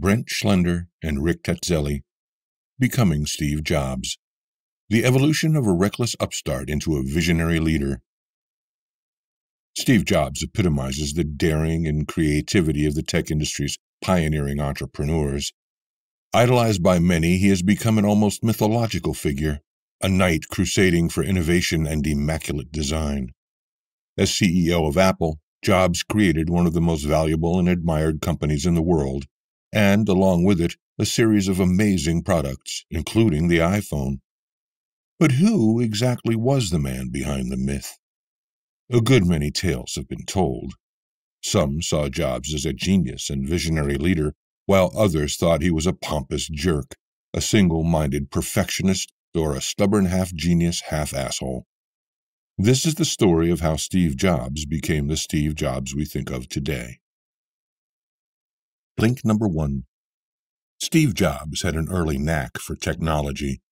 Brent Schlender and Rick Tetzeli, Becoming Steve Jobs. The evolution of a reckless upstart into a visionary leader. Steve Jobs epitomizes the daring and creativity of the tech industry's pioneering entrepreneurs. Idolized by many, he has become an almost mythological figure, a knight crusading for innovation and immaculate design. As CEO of Apple, Jobs created one of the most valuable and admired companies in the world, and, along with it, a series of amazing products, including the iPhone. But who exactly was the man behind the myth? A good many tales have been told. Some saw Jobs as a genius and visionary leader, while others thought he was a pompous jerk, a single minded perfectionist, or a stubborn half genius, half asshole. This is the story of how Steve Jobs became the Steve Jobs we think of today. Blink number one. Steve Jobs had an early knack for technology.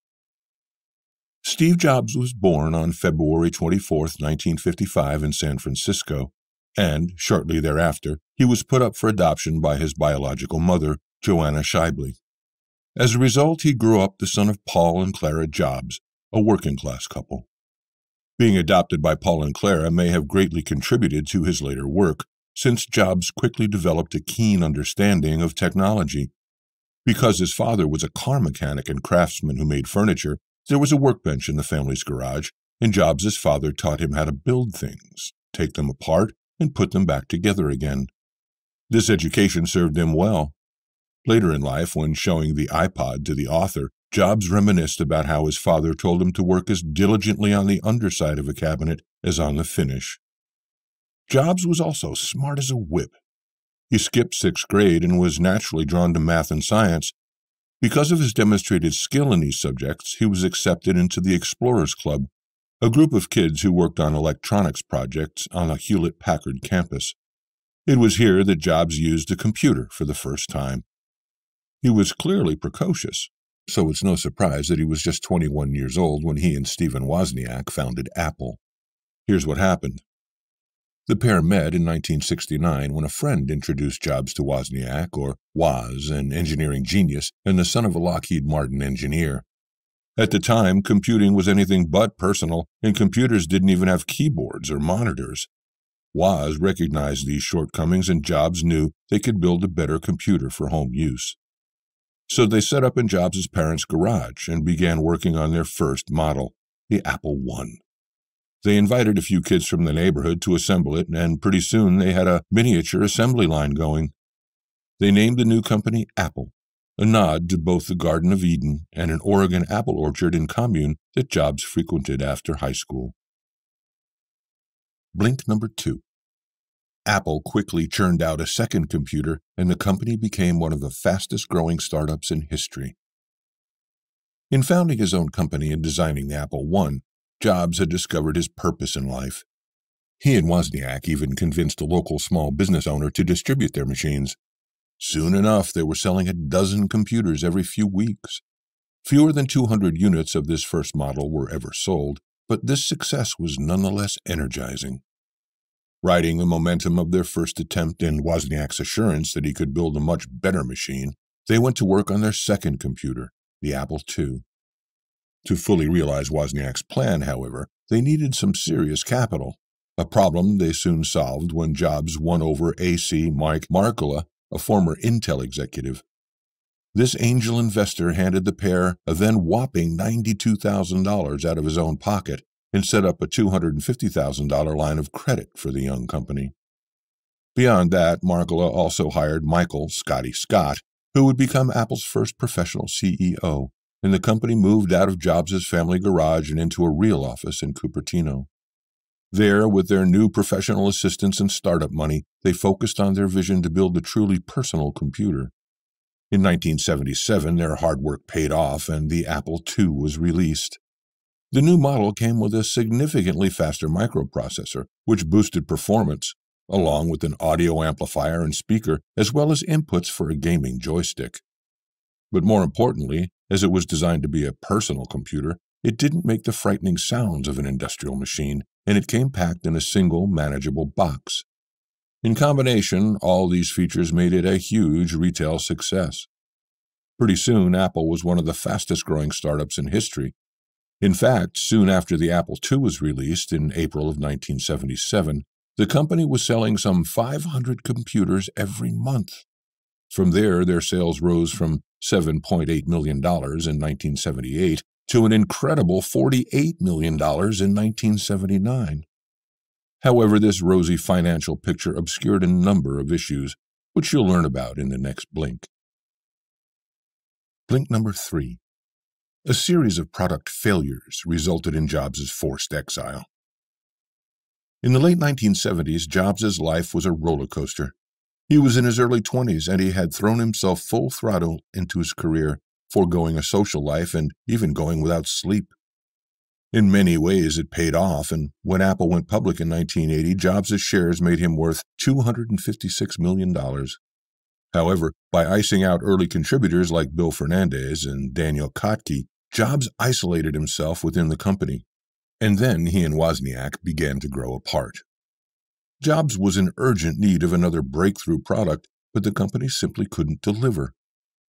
Steve Jobs was born on February 24, 1955, in San Francisco, and shortly thereafter, he was put up for adoption by his biological mother, Joanna Schieble. As a result, he grew up the son of Paul and Clara Jobs, a working class couple. Being adopted by Paul and Clara may have greatly contributed to his later work, since Jobs quickly developed a keen understanding of technology. Because his father was a car mechanic and craftsman who made furniture, there was a workbench in the family's garage, and Jobs's father taught him how to build things, take them apart, and put them back together again. This education served him well. Later in life, when showing the iPod to the author, Jobs reminisced about how his father told him to work as diligently on the underside of a cabinet as on the finish. Jobs was also smart as a whip. He skipped sixth grade and was naturally drawn to math and science. Because of his demonstrated skill in these subjects, he was accepted into the Explorers Club, a group of kids who worked on electronics projects on a Hewlett Packard campus. It was here that Jobs used a computer for the first time. He was clearly precocious, so it's no surprise that he was just 21 years old when he and Stephen Wozniak founded Apple. Here's what happened. The pair met in 1969 when a friend introduced Jobs to Wozniak, or Woz, an engineering genius and the son of a Lockheed Martin engineer. At the time, computing was anything but personal, and computers didn't even have keyboards or monitors. Woz recognized these shortcomings, and Jobs knew they could build a better computer for home use. So they set up in Jobs' parents' garage and began working on their first model, the Apple I. They invited a few kids from the neighborhood to assemble it, and pretty soon they had a miniature assembly line going. They named the new company Apple, a nod to both the Garden of Eden and an Oregon apple orchard and commune that Jobs frequented after high school. Blink number two. Apple quickly churned out a second computer, and the company became one of the fastest growing startups in history. In founding his own company and designing the Apple I, Jobs had discovered his purpose in life. He and Wozniak even convinced a local small business owner to distribute their machines. Soon enough, they were selling a dozen computers every few weeks. Fewer than 200 units of this first model were ever sold, but this success was nonetheless energizing. Riding the momentum of their first attempt and Wozniak's assurance that he could build a much better machine, they went to work on their second computer, the Apple II. To fully realize Wozniak's plan, however, they needed some serious capital, a problem they soon solved when Jobs won over A.C. Mike Markkula, a former Intel executive. This angel investor handed the pair a then whopping $92,000 out of his own pocket and set up a $250,000 line of credit for the young company. Beyond that, Markkula also hired Michael Scotty Scott, who would become Apple's first professional CEO, and the company moved out of Jobs' family garage and into a real office in Cupertino. There, with their new professional assistants and startup money, they focused on their vision to build a truly personal computer. In 1977, their hard work paid off and the Apple II was released. The new model came with a significantly faster microprocessor, which boosted performance, along with an audio amplifier and speaker, as well as inputs for a gaming joystick. But more importantly, as it was designed to be a personal computer, it didn't make the frightening sounds of an industrial machine, and it came packed in a single manageable box. In combination, all these features made it a huge retail success. Pretty soon, Apple was one of the fastest growing startups in history. In fact, soon after the Apple II was released in April of 1977, the company was selling some 500 computers every month. From there, their sales rose from $7.8 million in 1978 to an incredible $48 million in 1979. However, this rosy financial picture obscured a number of issues, which you'll learn about in the next blink. Blink number three. A series of product failures resulted in Jobs' forced exile. In the late 1970s, Jobs' life was a roller coaster. He was in his early 20s and he had thrown himself full throttle into his career, foregoing a social life and even going without sleep. In many ways, it paid off, and when Apple went public in 1980, Jobs' shares made him worth $256 million. However, by icing out early contributors like Bill Fernandez and Daniel Kottke, Jobs isolated himself within the company, and then he and Wozniak began to grow apart. Jobs was in urgent need of another breakthrough product, but the company simply couldn't deliver.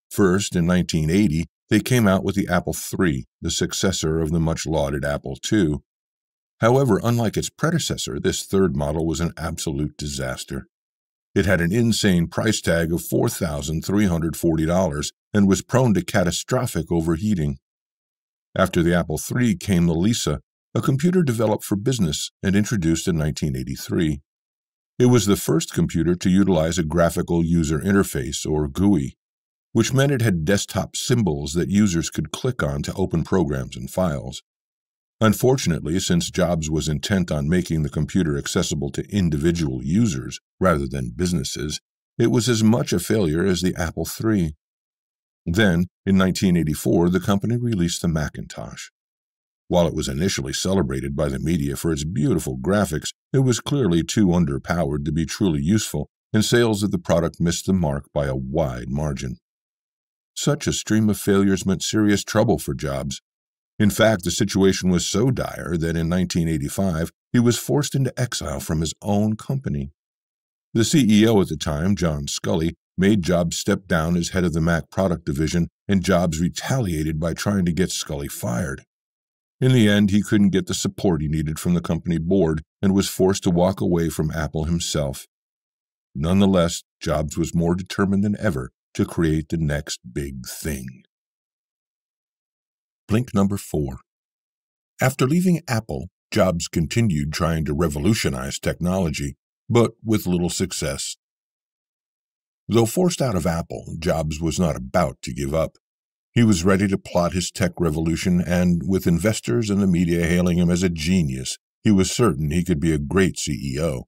First, in 1980, they came out with the Apple III, the successor of the much lauded Apple II. However, unlike its predecessor, this third model was an absolute disaster. It had an insane price tag of $4,340 and was prone to catastrophic overheating. After the Apple III came the Lisa, a computer developed for business and introduced in 1983. It was the first computer to utilize a graphical user interface, or GUI which meant it had desktop symbols that users could click on to open programs and files. Unfortunately, since Jobs was intent on making the computer accessible to individual users rather than businesses, it was as much a failure as the Apple III. Then, in 1984, the company released the Macintosh. While it was initially celebrated by the media for its beautiful graphics, it was clearly too underpowered to be truly useful, and sales of the product missed the mark by a wide margin. Such a stream of failures meant serious trouble for Jobs. In fact, the situation was so dire that in 1985 he was forced into exile from his own company. The CEO at the time, John Sculley, made Jobs step down as head of the Mac product division, and Jobs retaliated by trying to get Sculley fired. In the end, he couldn't get the support he needed from the company board and was forced to walk away from Apple himself. Nonetheless, Jobs was more determined than ever to create the next big thing. Blink number four. After leaving Apple, Jobs continued trying to revolutionize technology, but with little success. Though forced out of Apple, Jobs was not about to give up. He was ready to plot his tech revolution, and with investors and the media hailing him as a genius, he was certain he could be a great CEO.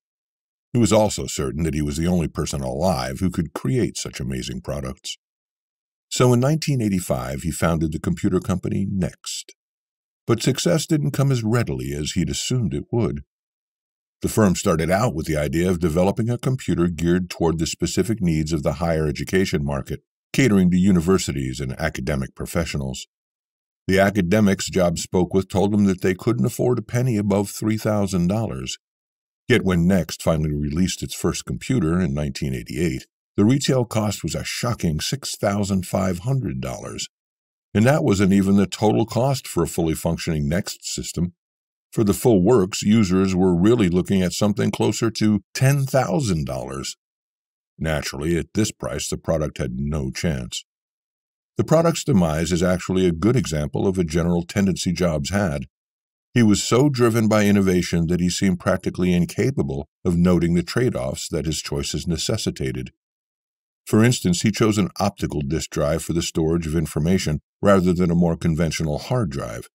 He was also certain that he was the only person alive who could create such amazing products. So in 1985, he founded the computer company Next. But success didn't come as readily as he'd assumed it would. The firm started out with the idea of developing a computer geared toward the specific needs of the higher education market, catering to universities and academic professionals. The academics Jobs spoke with told him that they couldn't afford a penny above $3,000, Yet when Next finally released its first computer in 1988, the retail cost was a shocking $6,500. And that wasn't even the total cost for a fully functioning Next system. For the full works, users were really looking at something closer to $10,000. Naturally, at this price, the product had no chance. The product's demise is actually a good example of a general tendency Jobs had he was so driven by innovation that he seemed practically incapable of noting the trade offs that his choices necessitated. For instance, he chose an optical disk drive for the storage of information rather than a more conventional hard drive.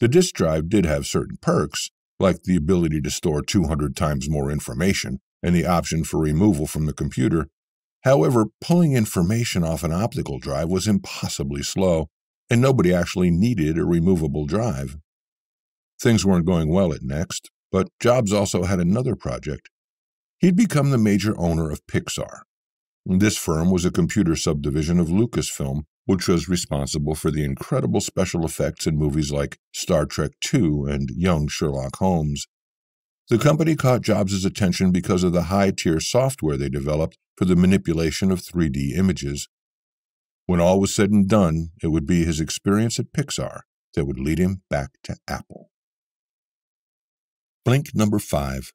The disk drive did have certain perks, like the ability to store 200 times more information and the option for removal from the computer. However, pulling information off an optical drive was impossibly slow, and nobody actually needed a removable drive. Things weren't going well at Next, but Jobs also had another project. He'd become the major owner of Pixar. This firm was a computer subdivision of Lucasfilm, which was responsible for the incredible special effects in movies like Star Trek II and Young Sherlock Holmes. The company caught Jobs' attention because of the high tier software they developed for the manipulation of 3D images. When all was said and done, it would be his experience at Pixar that would lead him back to Apple. Blink number five.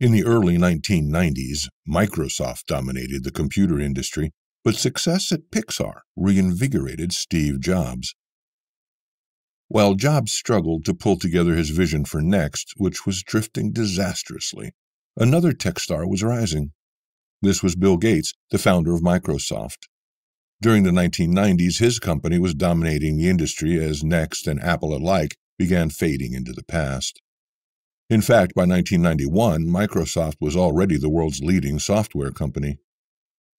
In the early 1990s, Microsoft dominated the computer industry, but success at Pixar reinvigorated Steve Jobs. While Jobs struggled to pull together his vision for Next, which was drifting disastrously, another tech star was rising. This was Bill Gates, the founder of Microsoft. During the 1990s, his company was dominating the industry as Next and Apple alike began fading into the past. In fact, by 1991, Microsoft was already the world's leading software company.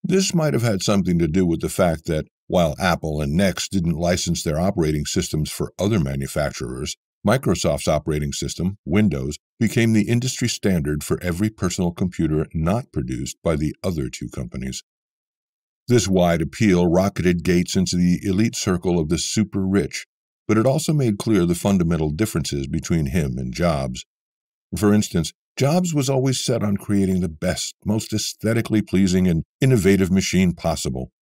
This might have had something to do with the fact that while Apple and Next didn't license their operating systems for other manufacturers, Microsoft's operating system, Windows, became the industry standard for every personal computer not produced by the other two companies. This wide appeal rocketed Gates into the elite circle of the super rich, but it also made clear the fundamental differences between him and Jobs. For instance, Jobs was always set on creating the best, most aesthetically pleasing and innovative machine possible,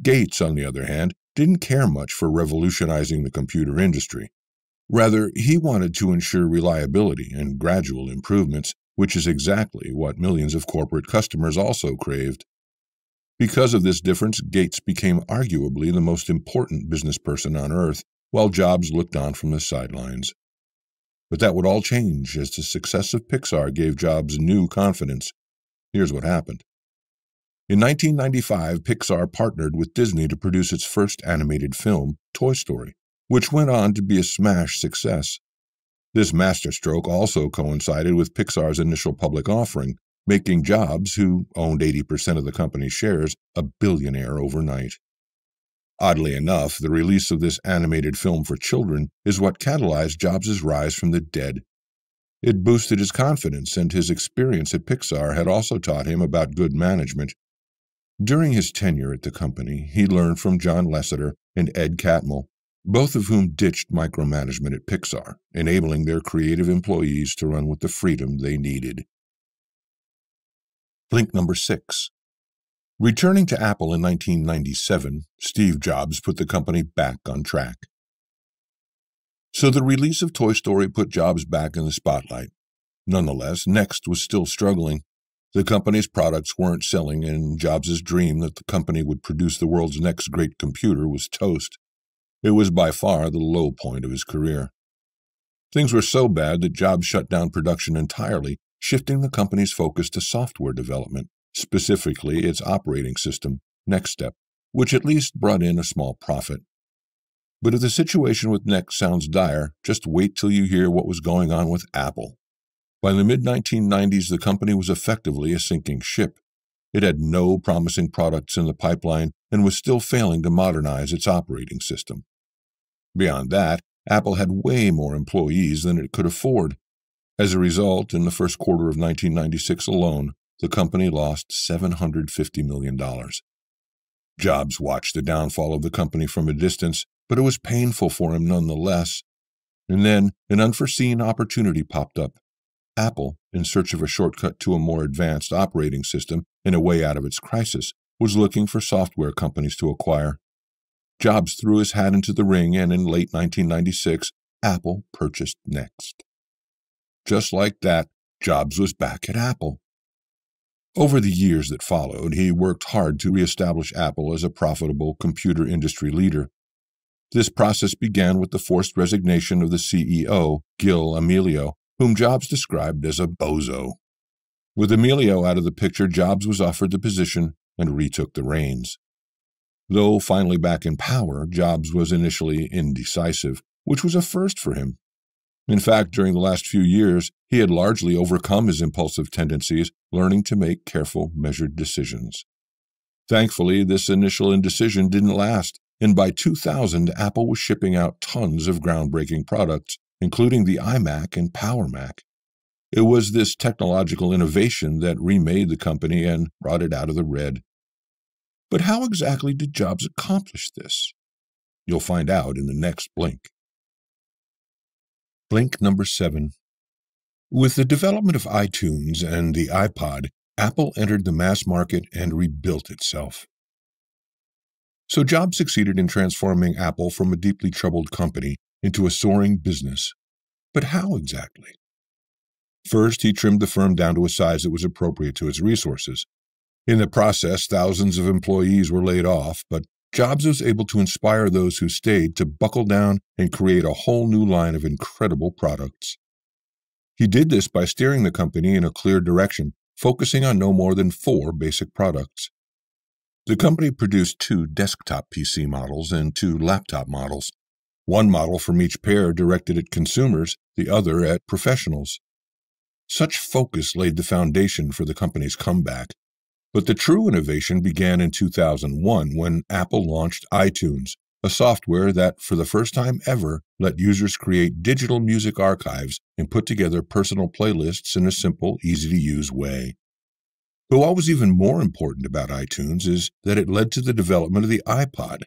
Gates, on the other hand, didn't care much for revolutionizing the computer industry. Rather, he wanted to ensure reliability and gradual improvements, which is exactly what millions of corporate customers also craved. Because of this difference, Gates became arguably the most important business person on Earth, while Jobs looked on from the sidelines. But that would all change as the success of Pixar gave Jobs new confidence. Here's what happened. In 1995, Pixar partnered with Disney to produce its first animated film, Toy Story, which went on to be a smash success. This masterstroke also coincided with Pixar's initial public offering, making Jobs, who owned 80% of the company's shares, a billionaire overnight. Oddly enough, the release of this animated film for children is what catalyzed Jobs' rise from the dead. It boosted his confidence, and his experience at Pixar had also taught him about good management during his tenure at the company, he learned from John Lasseter and Ed Catmull, both of whom ditched micromanagement at Pixar, enabling their creative employees to run with the freedom they needed. Link number six. Returning to Apple in 1997, Steve Jobs put the company back on track. So the release of Toy Story put Jobs back in the spotlight. Nonetheless, Next was still struggling, the company's products weren't selling, and Jobs' dream that the company would produce the world's next great computer was toast. It was by far the low point of his career. Things were so bad that Jobs shut down production entirely, shifting the company's focus to software development, specifically its operating system, NextStep, which at least brought in a small profit. But if the situation with Next sounds dire, just wait till you hear what was going on with Apple. By the mid 1990s, the company was effectively a sinking ship. It had no promising products in the pipeline and was still failing to modernize its operating system. Beyond that, Apple had way more employees than it could afford. As a result, in the first quarter of 1996 alone, the company lost $750 million. Jobs watched the downfall of the company from a distance, but it was painful for him nonetheless. And then an unforeseen opportunity popped up. Apple, in search of a shortcut to a more advanced operating system and a way out of its crisis, was looking for software companies to acquire. Jobs threw his hat into the ring, and in late 1996, Apple purchased Next. Just like that, Jobs was back at Apple. Over the years that followed, he worked hard to reestablish Apple as a profitable computer industry leader. This process began with the forced resignation of the CEO, Gil Amelio, whom Jobs described as a bozo. With Amelio out of the picture, Jobs was offered the position and retook the reins. Though finally back in power, Jobs was initially indecisive, which was a first for him. In fact, during the last few years, he had largely overcome his impulsive tendencies, learning to make careful, measured decisions. Thankfully, this initial indecision didn't last, and by 2000, Apple was shipping out tons of groundbreaking products, including the iMac and Power Mac. It was this technological innovation that remade the company and brought it out of the red. But how exactly did Jobs accomplish this? You'll find out in the next blink. Blink number seven. With the development of iTunes and the iPod, Apple entered the mass market and rebuilt itself. So Jobs succeeded in transforming Apple from a deeply troubled company into a soaring business. But how exactly? First, he trimmed the firm down to a size that was appropriate to its resources. In the process, thousands of employees were laid off, but Jobs was able to inspire those who stayed to buckle down and create a whole new line of incredible products. He did this by steering the company in a clear direction, focusing on no more than four basic products. The company produced two desktop PC models and two laptop models, one model from each pair directed at consumers, the other at professionals. Such focus laid the foundation for the company's comeback. But the true innovation began in 2001 when Apple launched iTunes, a software that, for the first time ever, let users create digital music archives and put together personal playlists in a simple, easy to use way. But what was even more important about iTunes is that it led to the development of the iPod,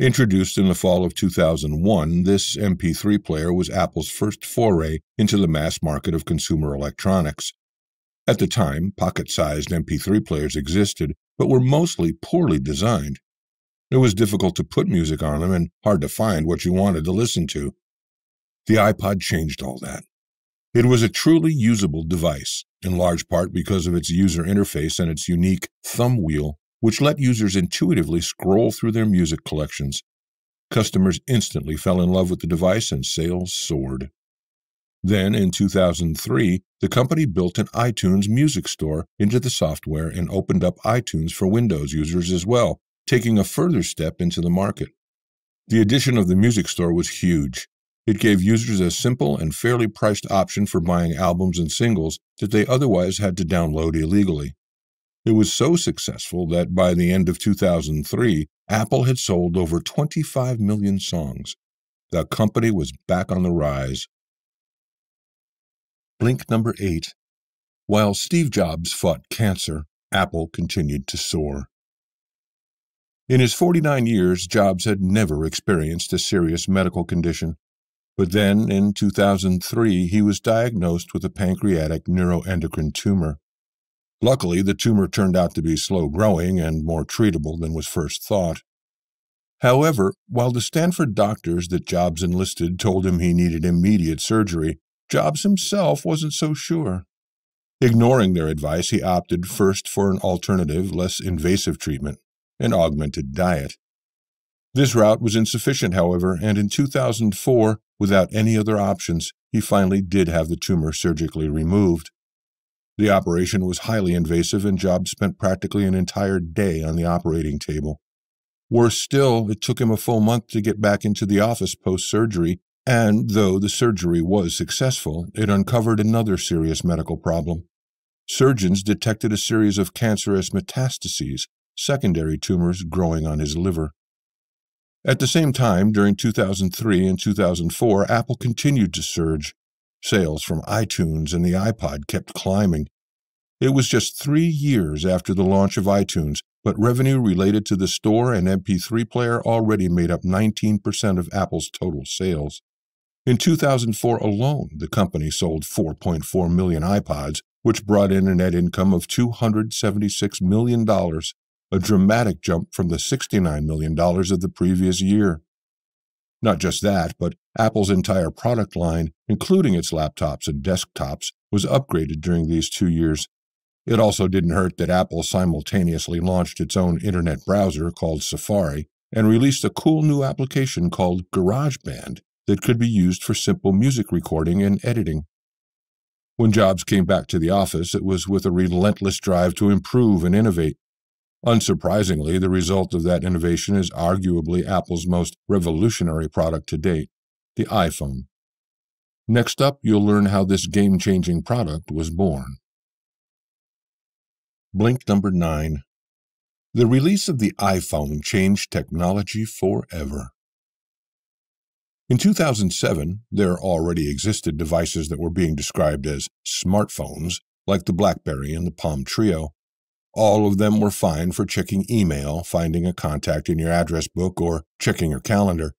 Introduced in the fall of 2001, this MP3 player was Apple's first foray into the mass market of consumer electronics. At the time, pocket sized MP3 players existed, but were mostly poorly designed. It was difficult to put music on them and hard to find what you wanted to listen to. The iPod changed all that. It was a truly usable device, in large part because of its user interface and its unique thumb wheel which let users intuitively scroll through their music collections. Customers instantly fell in love with the device and sales soared. Then, in 2003, the company built an iTunes music store into the software and opened up iTunes for Windows users as well, taking a further step into the market. The addition of the music store was huge. It gave users a simple and fairly priced option for buying albums and singles that they otherwise had to download illegally. It was so successful that by the end of 2003, Apple had sold over 25 million songs. The company was back on the rise. Blink number eight. While Steve Jobs fought cancer, Apple continued to soar. In his 49 years, Jobs had never experienced a serious medical condition. But then, in 2003, he was diagnosed with a pancreatic neuroendocrine tumor. Luckily, the tumor turned out to be slow growing and more treatable than was first thought. However, while the Stanford doctors that Jobs enlisted told him he needed immediate surgery, Jobs himself wasn't so sure. Ignoring their advice, he opted first for an alternative, less invasive treatment, an augmented diet. This route was insufficient, however, and in 2004, without any other options, he finally did have the tumor surgically removed. The operation was highly invasive, and Jobs spent practically an entire day on the operating table. Worse still, it took him a full month to get back into the office post surgery, and though the surgery was successful, it uncovered another serious medical problem. Surgeons detected a series of cancerous metastases, secondary tumors growing on his liver. At the same time, during 2003 and 2004, Apple continued to surge. Sales from iTunes and the iPod kept climbing. It was just three years after the launch of iTunes, but revenue related to the store and MP3 player already made up 19% of Apple's total sales. In 2004 alone, the company sold 4.4 million iPods, which brought in a net income of $276 million, a dramatic jump from the $69 million of the previous year. Not just that, but Apple's entire product line, including its laptops and desktops, was upgraded during these two years. It also didn't hurt that Apple simultaneously launched its own internet browser called Safari and released a cool new application called GarageBand that could be used for simple music recording and editing. When Jobs came back to the office, it was with a relentless drive to improve and innovate. Unsurprisingly, the result of that innovation is arguably Apple's most revolutionary product to date the iPhone. Next up, you'll learn how this game changing product was born. Blink number nine. The release of the iPhone changed technology forever. In 2007, there already existed devices that were being described as smartphones, like the Blackberry and the Palm Treo. All of them were fine for checking email, finding a contact in your address book, or checking your calendar.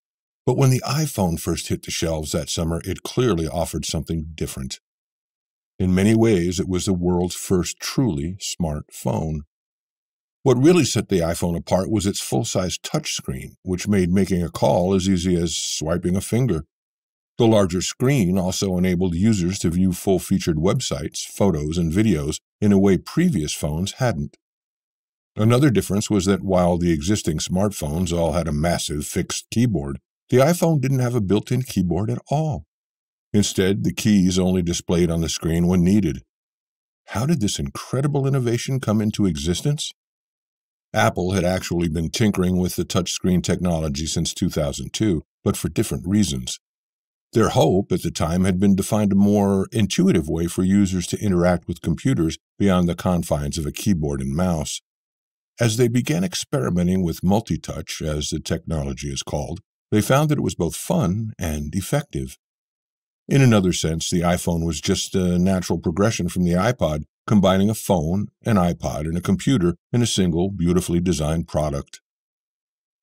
But when the iPhone first hit the shelves that summer, it clearly offered something different. In many ways, it was the world's first truly smart phone. What really set the iPhone apart was its full size touchscreen, which made making a call as easy as swiping a finger. The larger screen also enabled users to view full featured websites, photos, and videos in a way previous phones hadn't. Another difference was that while the existing smartphones all had a massive fixed keyboard, the iPhone didn't have a built in keyboard at all. Instead, the keys only displayed on the screen when needed. How did this incredible innovation come into existence? Apple had actually been tinkering with the touchscreen technology since 2002, but for different reasons. Their hope at the time had been to find a more intuitive way for users to interact with computers beyond the confines of a keyboard and mouse. As they began experimenting with multi-touch, as the technology is called, they found that it was both fun and effective. In another sense, the iPhone was just a natural progression from the iPod, combining a phone, an iPod, and a computer in a single, beautifully designed product.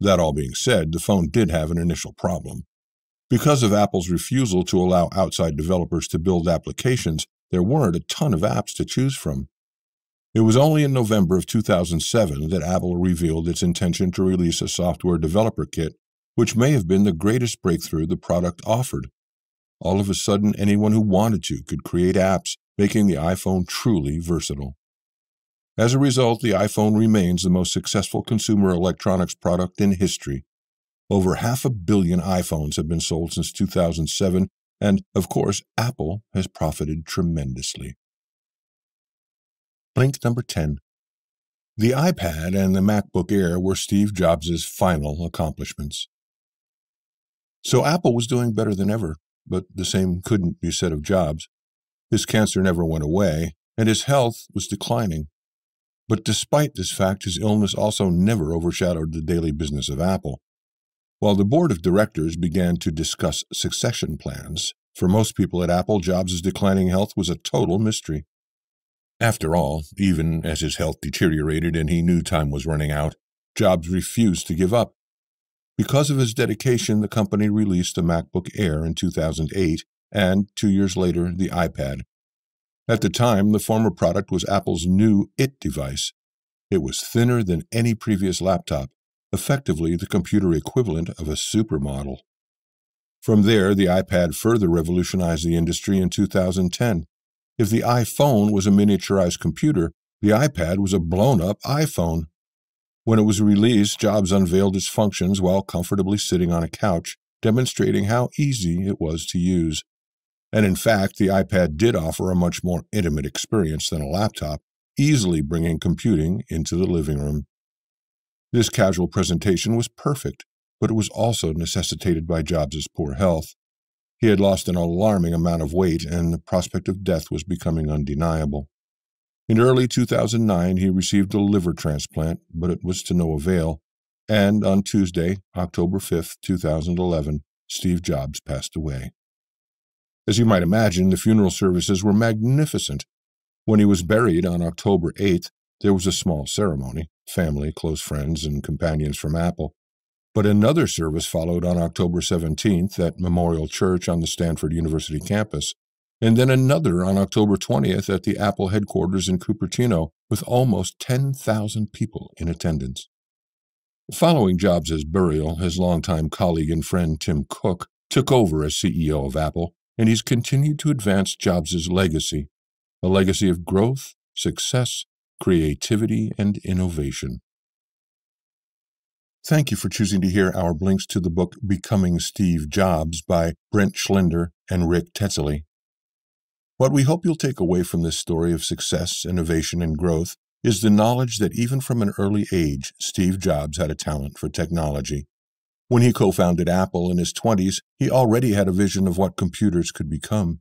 That all being said, the phone did have an initial problem. Because of Apple's refusal to allow outside developers to build applications, there weren't a ton of apps to choose from. It was only in November of 2007 that Apple revealed its intention to release a software developer kit, which may have been the greatest breakthrough the product offered. All of a sudden, anyone who wanted to could create apps, making the iPhone truly versatile. As a result, the iPhone remains the most successful consumer electronics product in history. Over half a billion iPhones have been sold since 2007, and, of course, Apple has profited tremendously. Link number 10. The iPad and the MacBook Air were Steve Jobs' final accomplishments. So Apple was doing better than ever but the same couldn't be said of Jobs. His cancer never went away, and his health was declining. But despite this fact, his illness also never overshadowed the daily business of Apple. While the board of directors began to discuss succession plans, for most people at Apple, Jobs' declining health was a total mystery. After all, even as his health deteriorated and he knew time was running out, Jobs refused to give up. Because of his dedication, the company released the MacBook Air in 2008 and, two years later, the iPad. At the time, the former product was Apple's new IT device. It was thinner than any previous laptop, effectively the computer equivalent of a supermodel. From there, the iPad further revolutionized the industry in 2010. If the iPhone was a miniaturized computer, the iPad was a blown up iPhone. When it was released, Jobs unveiled its functions while comfortably sitting on a couch, demonstrating how easy it was to use. And in fact, the iPad did offer a much more intimate experience than a laptop, easily bringing computing into the living room. This casual presentation was perfect, but it was also necessitated by Jobs's poor health. He had lost an alarming amount of weight, and the prospect of death was becoming undeniable. In early 2009, he received a liver transplant, but it was to no avail. And on Tuesday, October 5, 2011, Steve Jobs passed away. As you might imagine, the funeral services were magnificent. When he was buried on October 8th, there was a small ceremony, family, close friends, and companions from Apple. But another service followed on October 17th at Memorial Church on the Stanford University campus and then another on October 20th at the Apple headquarters in Cupertino with almost 10,000 people in attendance. Following Jobs' burial, his longtime colleague and friend Tim Cook took over as CEO of Apple, and he's continued to advance Jobs' legacy, a legacy of growth, success, creativity, and innovation. Thank you for choosing to hear our blinks to the book Becoming Steve Jobs by Brent Schlender and Rick Tetzeli. What we hope you'll take away from this story of success, innovation, and growth is the knowledge that even from an early age, Steve Jobs had a talent for technology. When he co founded Apple in his 20s, he already had a vision of what computers could become.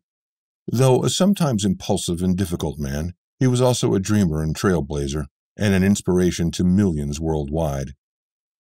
Though a sometimes impulsive and difficult man, he was also a dreamer and trailblazer, and an inspiration to millions worldwide.